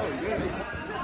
Go, go.